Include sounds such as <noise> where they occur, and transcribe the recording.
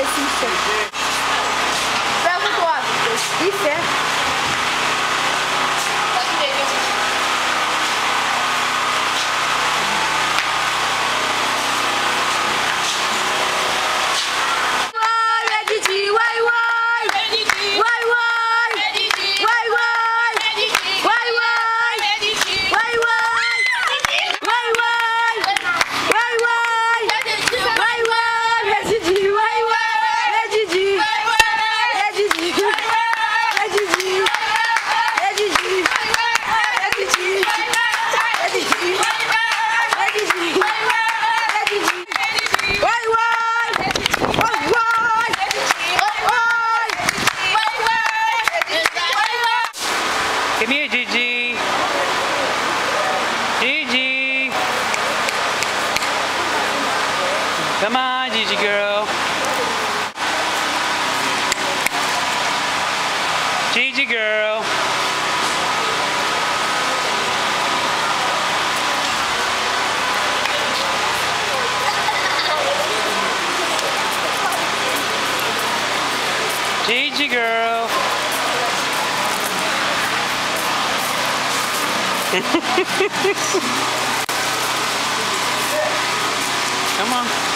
desse Pega o árbitros, isso é? Uai, uai, Didi, uai, uai! Uai! Come here, Gigi. Gigi. Come on, Gigi girl. Gigi girl. Gigi girl. <laughs> Come on.